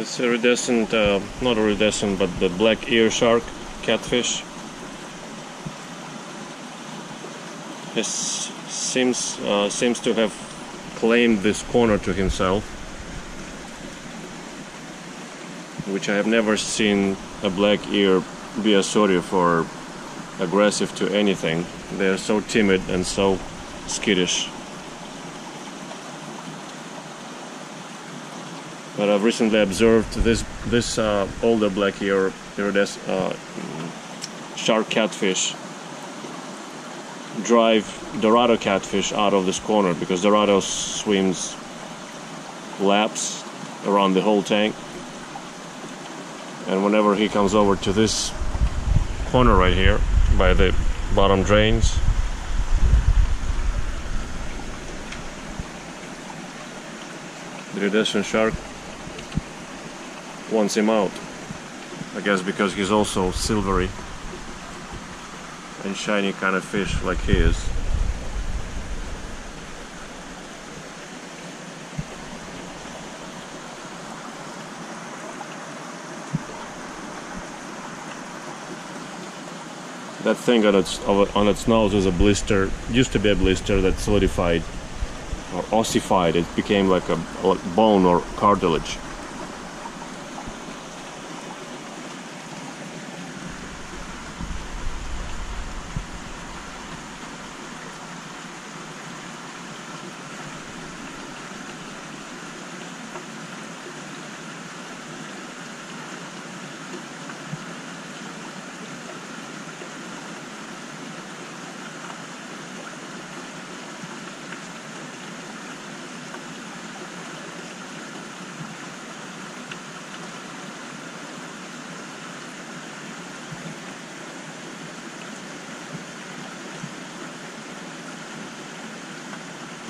This iridescent, uh, not iridescent, but the black ear shark catfish. Has, seems uh, seems to have claimed this corner to himself, which I have never seen a black ear be a assertive or aggressive to anything. They are so timid and so skittish. But I've recently observed this this uh, older black ear iridescent uh, shark catfish drive Dorado catfish out of this corner because Dorado swims laps around the whole tank. And whenever he comes over to this corner right here by the bottom drains, the iridescent shark wants him out. I guess because he's also silvery and shiny kind of fish like he is. That thing on its on its nose is a blister. Used to be a blister that solidified or ossified. It became like a like bone or cartilage.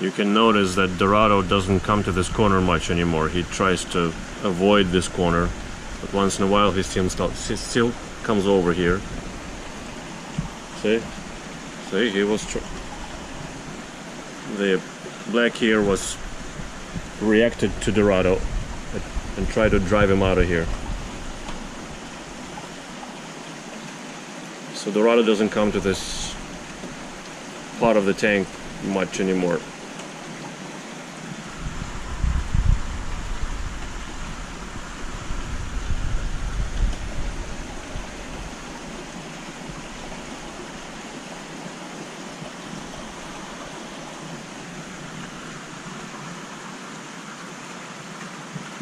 You can notice that Dorado doesn't come to this corner much anymore. He tries to avoid this corner, but once in a while he still, still comes over here. See? See, he was... the black ear was reacted to Dorado and tried to drive him out of here. So Dorado doesn't come to this part of the tank much anymore.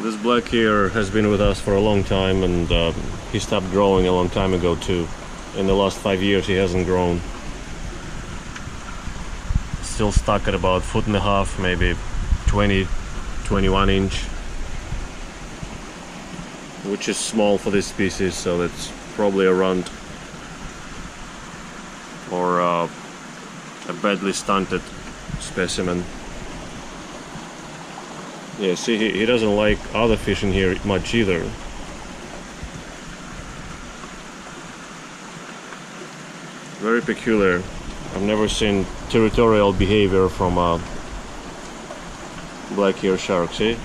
This black ear has been with us for a long time and uh, he stopped growing a long time ago too. In the last five years he hasn't grown. Still stuck at about foot and a half, maybe 20, 21 inch. Which is small for this species, so that's probably a runt. Or uh, a badly stunted specimen. Yeah, see, he, he doesn't like other fish in here much either. Very peculiar. I've never seen territorial behavior from a black ear shark, see?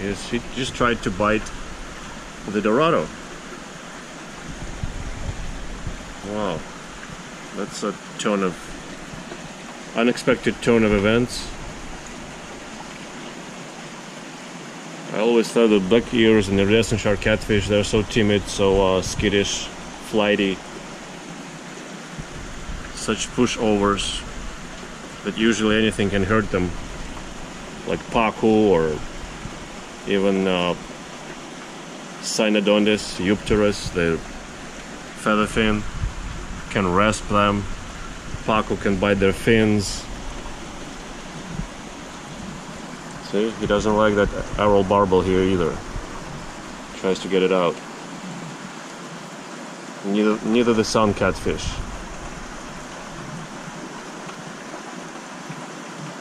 Yes, he just tried to bite the Dorado. Wow. That's a turn of unexpected turn of events. I always thought that black ears and the iridescent shark catfish, they're so timid, so uh, skittish, flighty, such pushovers that usually anything can hurt them, like pacu or even uh, Synodontis, Eupterus, the feather fin can rasp them. Pacu can bite their fins. See, he doesn't like that Aral barbel here either. Tries to get it out. Neither, neither the sun catfish.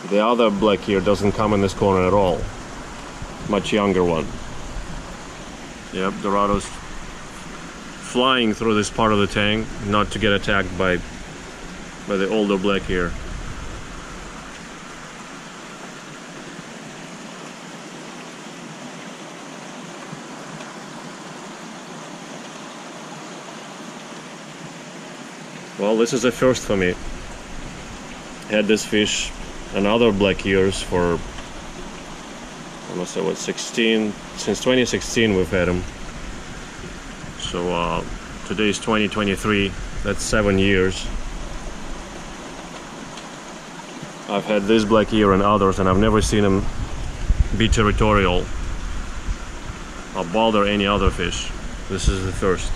The other black ear doesn't come in this corner at all. Much younger one. Yep, Dorado's flying through this part of the tank, not to get attacked by by the older black ear. Well, this is a first for me. Had this fish and other black ears for I must say what 16 since 2016 we've had them. So uh, today is 2023. That's seven years. I've had this black ear and others, and I've never seen them be territorial or bother any other fish. This is the first.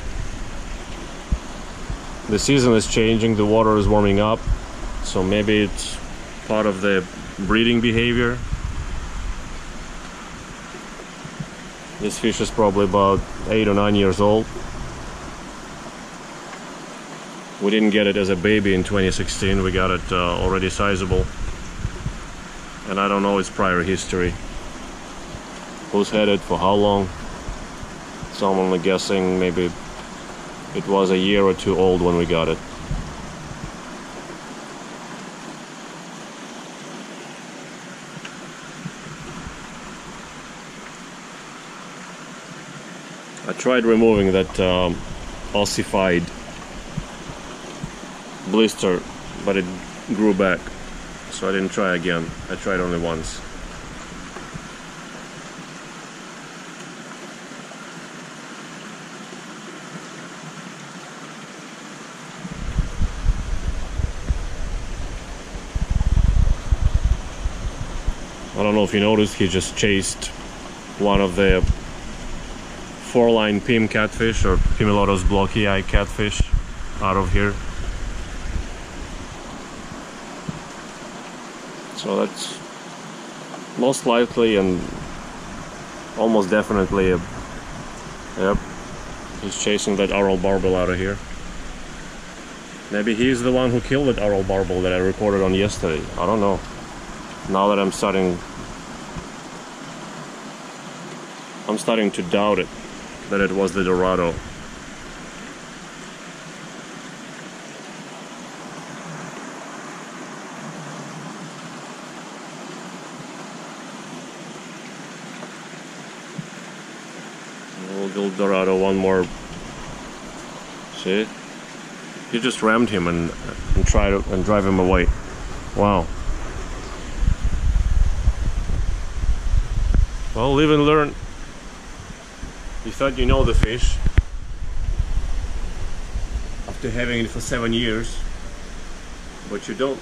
The season is changing, the water is warming up, so maybe it's part of the breeding behavior. This fish is probably about eight or nine years old. We didn't get it as a baby in 2016, we got it uh, already sizable. And I don't know its prior history. Who's had it for how long? So I'm only guessing maybe it was a year or two old when we got it. I tried removing that um, ossified blister, but it grew back. So I didn't try again. I tried only once. I don't know if you noticed, he just chased one of the four-line Pim catfish or Pimelodus blochii catfish out of here. So that's most likely and almost definitely a, yep, he's chasing that Aral barbel out of here. Maybe he's the one who killed that Aral barbel that I recorded on yesterday. I don't know. Now that I'm starting I'm starting to doubt it that it was the Dorado. Little Dorado, one more. See? You just rammed him and, and tried to and drive him away. Wow. Well, live and learn. You thought you know the fish after having it for seven years, but you don't.